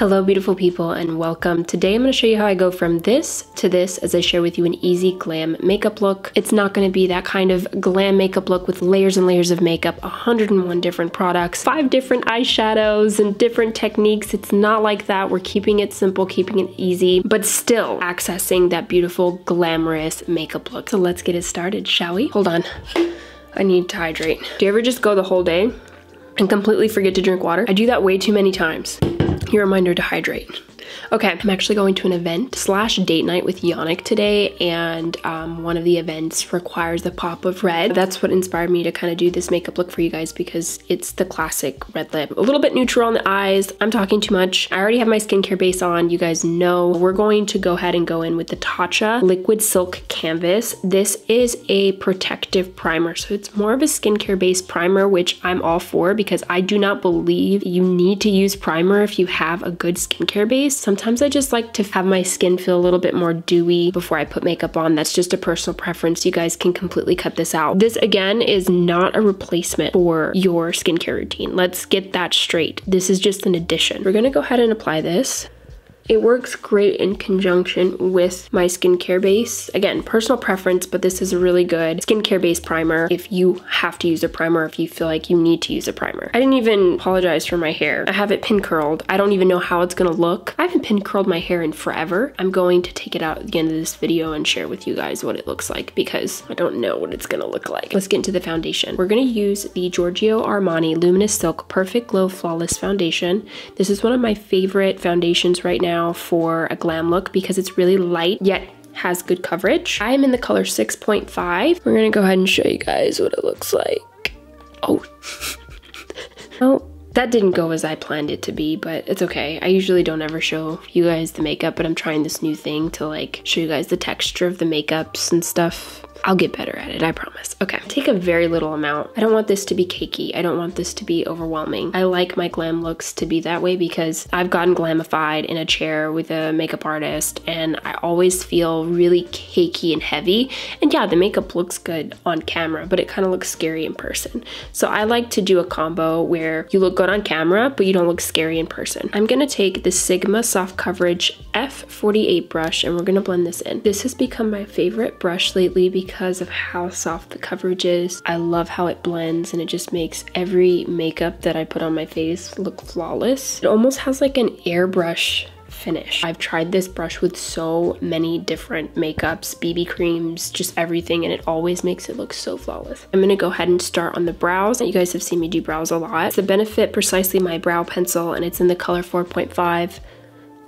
Hello beautiful people and welcome. Today I'm going to show you how I go from this to this as I share with you an easy glam makeup look. It's not going to be that kind of glam makeup look with layers and layers of makeup, 101 different products, five different eyeshadows and different techniques. It's not like that. We're keeping it simple, keeping it easy, but still accessing that beautiful glamorous makeup look. So let's get it started, shall we? Hold on. I need to hydrate. Do you ever just go the whole day and completely forget to drink water? I do that way too many times your reminder to hydrate. Okay, I'm actually going to an event slash date night with Yannick today, and um, one of the events requires a pop of red. That's what inspired me to kind of do this makeup look for you guys because it's the classic red lip. A little bit neutral on the eyes. I'm talking too much. I already have my skincare base on. You guys know we're going to go ahead and go in with the Tatcha Liquid Silk Canvas. This is a protective primer, so it's more of a skincare based primer, which I'm all for because I do not believe you need to use primer if you have a good skincare base. Sometimes I just like to have my skin feel a little bit more dewy before I put makeup on. That's just a personal preference. You guys can completely cut this out. This again is not a replacement for your skincare routine. Let's get that straight. This is just an addition. We're gonna go ahead and apply this. It works great in conjunction with my skincare base. Again, personal preference, but this is a really good skincare base primer if you have to use a primer, if you feel like you need to use a primer. I didn't even apologize for my hair. I have it pin curled. I don't even know how it's gonna look. I haven't pin curled my hair in forever. I'm going to take it out at the end of this video and share with you guys what it looks like because I don't know what it's gonna look like. Let's get into the foundation. We're gonna use the Giorgio Armani Luminous Silk Perfect Glow Flawless Foundation. This is one of my favorite foundations right now now for a glam look because it's really light yet has good coverage. I'm in the color 6.5. We're gonna go ahead and show you guys what it looks like. Oh, oh, that didn't go as I planned it to be, but it's okay. I usually don't ever show you guys the makeup, but I'm trying this new thing to like show you guys the texture of the makeups and stuff I'll get better at it, I promise. Okay, take a very little amount. I don't want this to be cakey. I don't want this to be overwhelming. I like my glam looks to be that way because I've gotten glamified in a chair with a makeup artist and I always feel really cakey and heavy. And yeah, the makeup looks good on camera, but it kind of looks scary in person. So I like to do a combo where you look good on camera, but you don't look scary in person. I'm gonna take the Sigma Soft Coverage F48 brush and we're gonna blend this in. This has become my favorite brush lately because because of how soft the coverage is. I love how it blends and it just makes every makeup that I put on my face look flawless. It almost has like an airbrush finish. I've tried this brush with so many different makeups, BB creams, just everything, and it always makes it look so flawless. I'm gonna go ahead and start on the brows. You guys have seen me do brows a lot. It's the Benefit Precisely My Brow Pencil, and it's in the color 4.5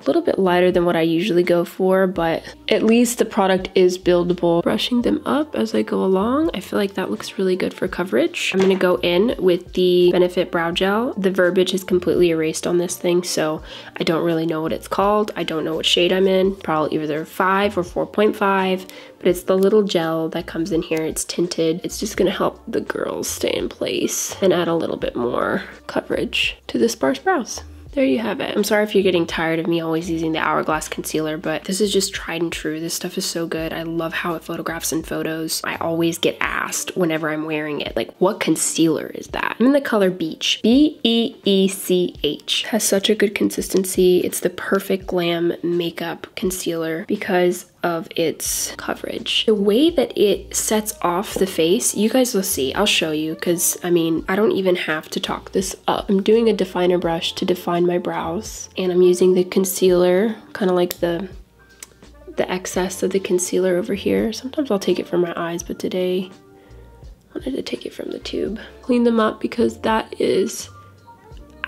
little bit lighter than what I usually go for, but at least the product is buildable. Brushing them up as I go along, I feel like that looks really good for coverage. I'm gonna go in with the Benefit Brow Gel. The verbiage is completely erased on this thing, so I don't really know what it's called. I don't know what shade I'm in, probably either 5 or 4.5, but it's the little gel that comes in here. It's tinted. It's just gonna help the girls stay in place and add a little bit more coverage to the sparse brows there you have it. I'm sorry if you're getting tired of me always using the Hourglass concealer, but this is just tried and true. This stuff is so good. I love how it photographs in photos. I always get asked whenever I'm wearing it, like, what concealer is that? I'm in the color Beech, B-E-E-C-H. Has such a good consistency. It's the perfect glam makeup concealer because of its coverage. The way that it sets off the face, you guys will see. I'll show you because, I mean, I don't even have to talk this up. I'm doing a definer brush to define my brows and I'm using the concealer, kind of like the the excess of the concealer over here. Sometimes I'll take it from my eyes, but today I wanted to take it from the tube. Clean them up because that is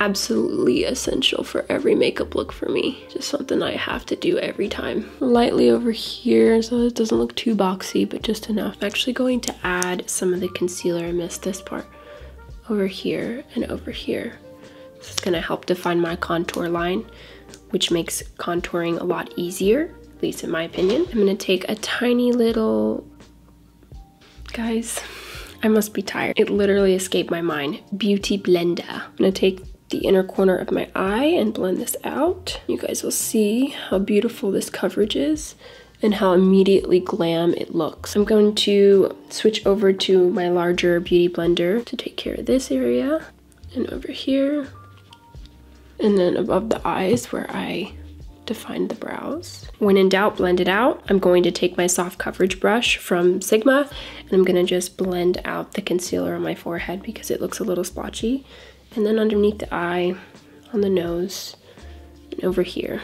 absolutely essential for every makeup look for me. Just something I have to do every time. Lightly over here so it doesn't look too boxy, but just enough. I'm actually going to add some of the concealer. I missed this part. Over here and over here. This is gonna help define my contour line, which makes contouring a lot easier, at least in my opinion. I'm gonna take a tiny little, guys, I must be tired. It literally escaped my mind. Beauty blender. I'm gonna take the inner corner of my eye and blend this out. You guys will see how beautiful this coverage is and how immediately glam it looks. I'm going to switch over to my larger beauty blender to take care of this area and over here. And then above the eyes where I defined the brows. When in doubt, blend it out. I'm going to take my soft coverage brush from Sigma and I'm gonna just blend out the concealer on my forehead because it looks a little splotchy. And then underneath the eye, on the nose, and over here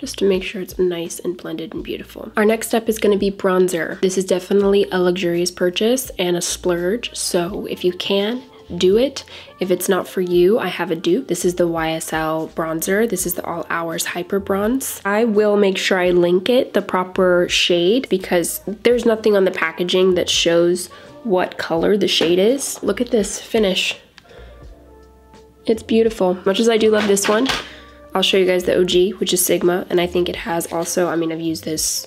just to make sure it's nice and blended and beautiful. Our next step is gonna be bronzer. This is definitely a luxurious purchase and a splurge, so if you can, do it. If it's not for you, I have a dupe. This is the YSL bronzer. This is the All Hours Hyper Bronze. I will make sure I link it, the proper shade, because there's nothing on the packaging that shows what color the shade is. Look at this finish. It's beautiful. Much as I do love this one, I'll show you guys the OG, which is Sigma, and I think it has also, I mean, I've used this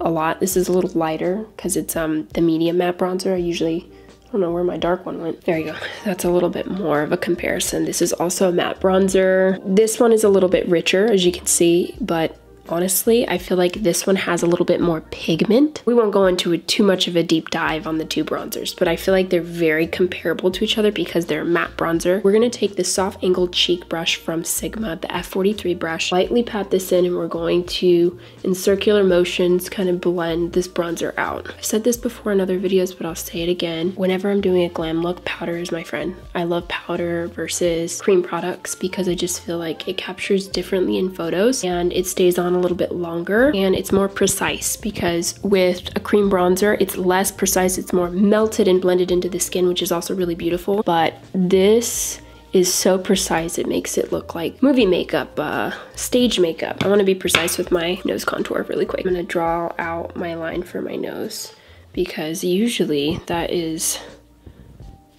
a lot. This is a little lighter because it's um the medium matte bronzer. I usually, I don't know where my dark one went. There you go. That's a little bit more of a comparison. This is also a matte bronzer. This one is a little bit richer, as you can see, but honestly, I feel like this one has a little bit more pigment. We won't go into a, too much of a deep dive on the two bronzers, but I feel like they're very comparable to each other because they're matte bronzer. We're gonna take the soft angled cheek brush from Sigma, the F43 brush, lightly pat this in and we're going to, in circular motions, kind of blend this bronzer out. I've said this before in other videos, but I'll say it again. Whenever I'm doing a glam look, powder is my friend. I love powder versus cream products because I just feel like it captures differently in photos and it stays on a little bit longer and it's more precise because with a cream bronzer, it's less precise. It's more melted and blended into the skin, which is also really beautiful. But this is so precise it makes it look like movie makeup, uh, stage makeup. I want to be precise with my nose contour really quick. I'm to draw out my line for my nose because usually that is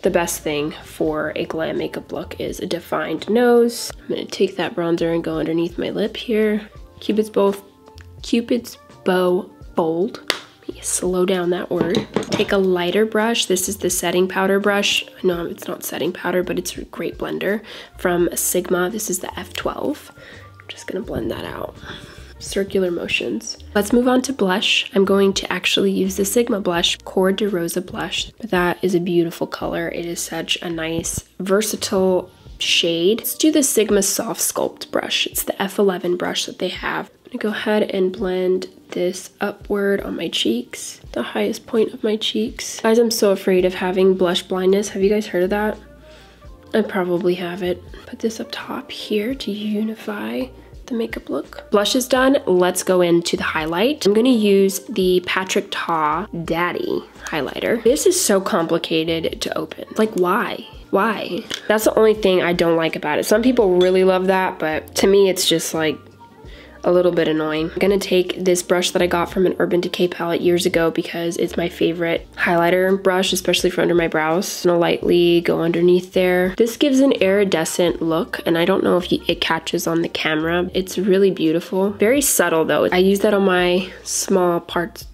the best thing for a glam makeup look is a defined nose. I'm to take that bronzer and go underneath my lip here. Cupid's bow, Cupid's bow bold. Slow down that word. Take a lighter brush. This is the setting powder brush. No, it's not setting powder, but it's a great blender from Sigma. This is the F12. I'm just gonna blend that out circular motions. Let's move on to blush. I'm going to actually use the Sigma blush, Cor-de-Rosa blush. That is a beautiful color. It is such a nice, versatile shade. Let's do the Sigma Soft Sculpt brush. It's the F11 brush that they have. I'm gonna go ahead and blend this upward on my cheeks, the highest point of my cheeks. Guys, I'm so afraid of having blush blindness. Have you guys heard of that? I probably have it. Put this up top here to unify the makeup look. Blush is done, let's go into the highlight. I'm gonna use the Patrick Ta Daddy highlighter. This is so complicated to open. Like why? Why? That's the only thing I don't like about it. Some people really love that, but to me it's just like a little bit annoying. I'm gonna take this brush that I got from an Urban Decay palette years ago because it's my favorite highlighter brush, especially for under my brows. I'm gonna lightly go underneath there. This gives an iridescent look, and I don't know if it catches on the camera. It's really beautiful. Very subtle though. I use that on my small parts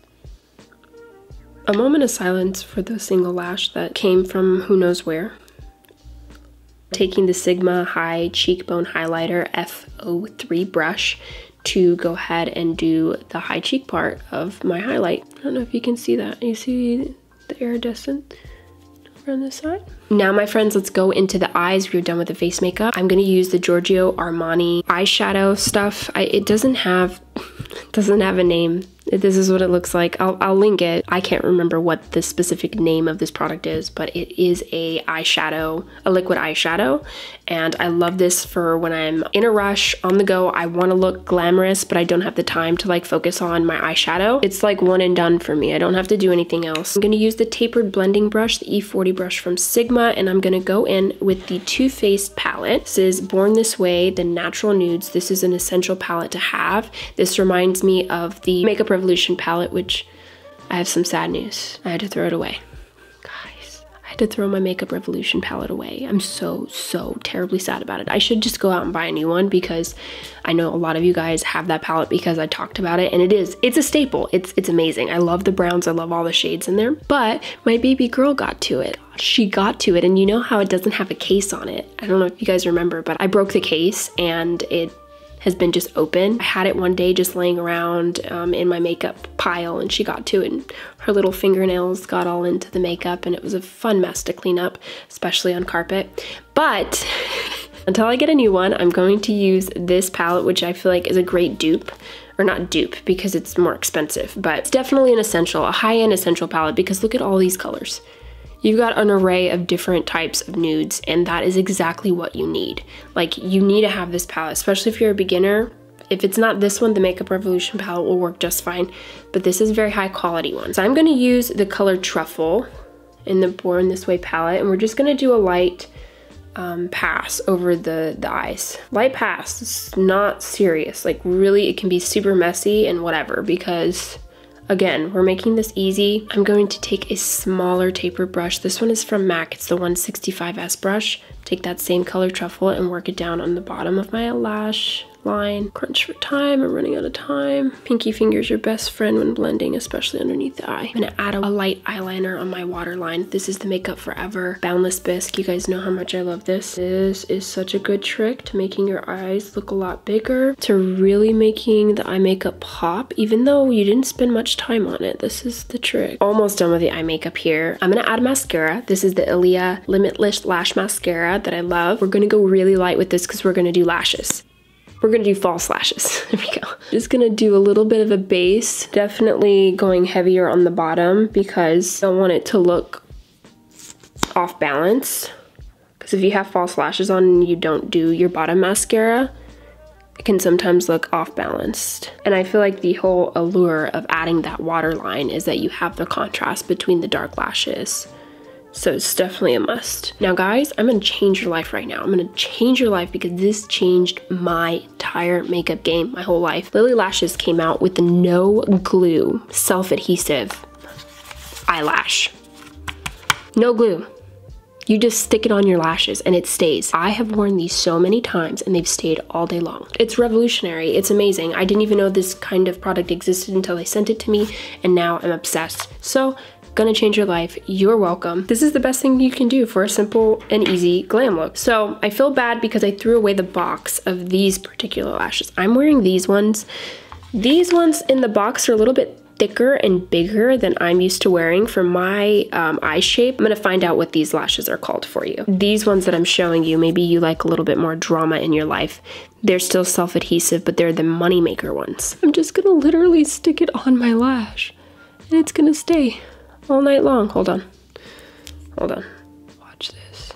a moment of silence for the single lash that came from who knows where taking the Sigma High Cheekbone Highlighter F03 brush to go ahead and do the high cheek part of my highlight. I don't know if you can see that. You see the iridescent on this side? Now my friends, let's go into the eyes. We're done with the face makeup. I'm gonna use the Giorgio Armani eyeshadow stuff. I, it doesn't have, doesn't have a name this is what it looks like. I'll, I'll link it. I can't remember what the specific name of this product is, but it is a eyeshadow, a liquid eyeshadow. And I love this for when I'm in a rush, on the go. I want to look glamorous, but I don't have the time to like focus on my eyeshadow. It's like one and done for me. I don't have to do anything else. I'm going to use the tapered blending brush, the E40 brush from Sigma, and I'm going to go in with the Too Faced palette. This is Born This Way, the Natural Nudes. This is an essential palette to have. This reminds me of the Makeup palette, which I have some sad news. I had to throw it away. Guys, I had to throw my Makeup Revolution palette away. I'm so, so terribly sad about it. I should just go out and buy a new one because I know a lot of you guys have that palette because I talked about it and it is, it's a staple. It's, it's amazing. I love the browns. I love all the shades in there, but my baby girl got to it she got to it and you know how it doesn't have a case on it i don't know if you guys remember but i broke the case and it has been just open. I had it one day just laying around um, in my makeup pile and she got to it and her little fingernails got all into the makeup and it was a fun mess to clean up, especially on carpet. But Until I get a new one, I'm going to use this palette, which I feel like is a great dupe or not dupe because it's more expensive, but it's definitely an essential, a high-end essential palette because look at all these colors. You've got an array of different types of nudes and that is exactly what you need. Like you need to have this palette, especially if you're a beginner. If it's not this one, the Makeup Revolution palette will work just fine, but this is very high quality one. So I'm gonna use the color Truffle in the Born This Way palette and we're just gonna do a light um, pass over the, the eyes. Light pass, it's not serious. Like really, it can be super messy and whatever because Again, we're making this easy. I'm going to take a smaller taper brush. This one is from MAC, it's the 165S brush. Take that same color truffle and work it down on the bottom of my lash line. Crunch for time, I'm running out of time. Pinky finger's your best friend when blending, especially underneath the eye. I'm gonna add a, light eyeliner on my waterline. This is the Makeup Forever Boundless Bisque. You guys know how much I love this. This is such a good trick to making your eyes look a lot bigger, to really making the eye makeup pop, even though you didn't spend much time on it. This is the trick. Almost done with the eye makeup here. I'm gonna add mascara. This is the Ilia Limitless Lash Mascara that I love. We're gonna go really light with this because we're gonna do lashes. We're gonna do false lashes. There we go. Just gonna do a little bit of a base. Definitely going heavier on the bottom because I don't want it to look off balance. Because if you have false lashes on and you don't do your bottom mascara, it can sometimes look off balanced. And I feel like the whole allure of adding that waterline is that you have the contrast between the dark lashes so it's definitely a must. Now guys, I'm gonna change your life right now. I'm gonna change your life because this changed my entire makeup game, my whole life. Lily Lashes came out with the no glue, self-adhesive eyelash. No glue. You just stick it on your lashes and it stays. I have worn these so many times and they've stayed all day long. It's revolutionary, it's amazing. I didn't even know this kind of product existed until they sent it to me and now I'm obsessed. So gonna change your life. You're welcome. This is the best thing you can do for a simple and easy glam look. So I feel bad because I threw away the box of these particular lashes. I'm wearing these ones. These ones in the box are a little bit thicker and bigger than I'm used to wearing for my um, eye shape. I'm gonna find out what these lashes are called for you. These ones that I'm showing you, maybe you like a little bit more drama in your life. They're still self-adhesive, but they're the moneymaker ones. I'm just gonna literally stick it on my lash and it's gonna stay all night long. Hold on. Hold on. Watch this.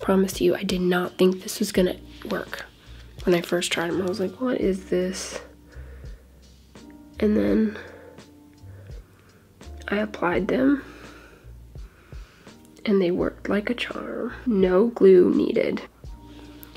Promise you, I did not think this was gonna work. When I first tried them, I was like, what is this? And then I applied them and they worked like a charm. No glue needed.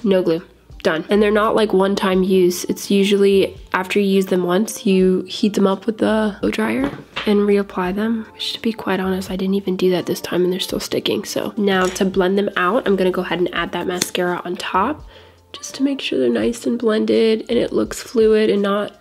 No glue done. And they're not like one-time use. It's usually after you use them once, you heat them up with the blow dryer and reapply them. Which to be quite honest, I didn't even do that this time and they're still sticking. So now to blend them out, I'm gonna go ahead and add that mascara on top just to make sure they're nice and blended and it looks fluid and not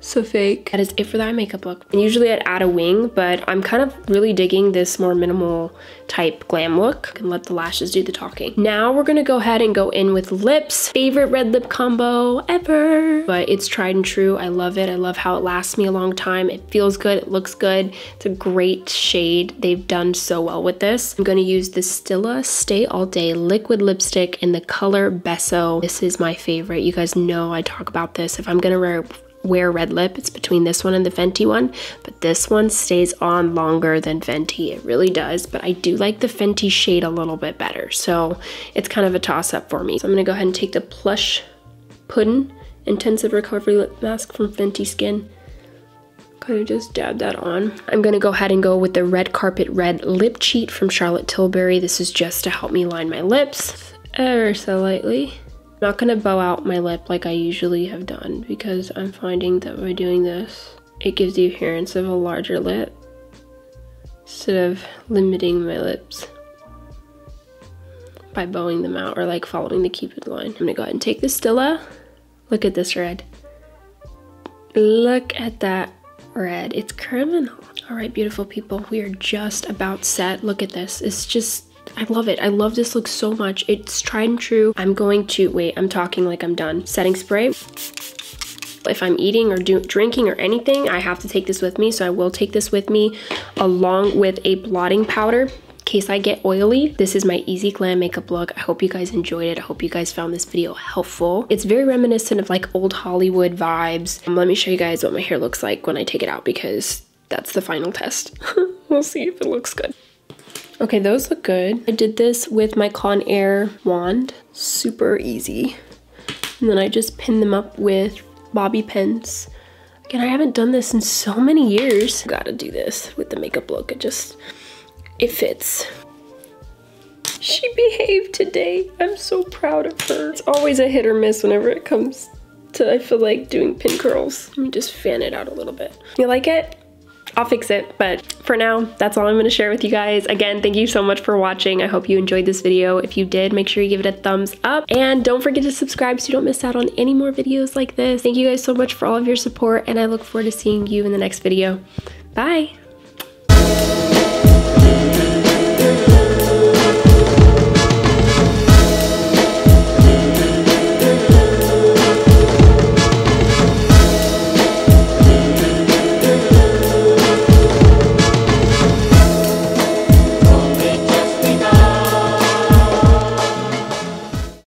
so fake. That is it for that makeup look. And usually I'd add a wing, but I'm kind of really digging this more minimal type glam look and let the lashes do the talking. Now we're gonna go ahead and go in with lips. Favorite red lip combo ever. But it's tried and true. I love it. I love how it lasts me a long time. It feels good. It looks good. It's a great shade. They've done so well with this. I'm gonna use the Stila Stay All Day liquid lipstick in the color Beso. This is my favorite. You guys know I talk about this. If I'm gonna wear wear red lip. It's between this one and the Fenty one, but this one stays on longer than Fenty. It really does, but I do like the Fenty shade a little bit better. So it's kind of a toss up for me. So I'm gonna go ahead and take the Plush Puddin' Intensive Recovery Lip Mask from Fenty Skin. Kind of just dab that on. I'm gonna go ahead and go with the Red Carpet Red Lip Cheat from Charlotte Tilbury. This is just to help me line my lips ever so lightly. I'm not gonna bow out my lip like I usually have done because I'm finding that by doing this, it gives the appearance of a larger lip instead of limiting my lips by bowing them out or like following the cupid line. I'm gonna go ahead and take the Stila. Look at this red. Look at that red. It's criminal. All right, beautiful people, we are just about set. Look at this. It's just I love it. I love this look so much. It's tried and true. I'm going to, wait, I'm talking like I'm done. Setting spray. If I'm eating or do, drinking or anything, I have to take this with me. So I will take this with me along with a blotting powder in case I get oily. This is my Easy Glam makeup look. I hope you guys enjoyed it. I hope you guys found this video helpful. It's very reminiscent of like old Hollywood vibes. Um, let me show you guys what my hair looks like when I take it out because that's the final test. we'll see if it looks good. Okay, those look good. I did this with my Conair wand. Super easy. And then I just pinned them up with bobby pins. Again, I haven't done this in so many years. Gotta do this with the makeup look. It just, it fits. She behaved today. I'm so proud of her. It's always a hit or miss whenever it comes to, I feel like, doing pin curls. Let me just fan it out a little bit. You like it? I'll fix it. But for now, that's all I'm gonna share with you guys. Again, thank you so much for watching. I hope you enjoyed this video. If you did, make sure you give it a thumbs up. And don't forget to subscribe so you don't miss out on any more videos like this. Thank you guys so much for all of your support and I look forward to seeing you in the next video. Bye!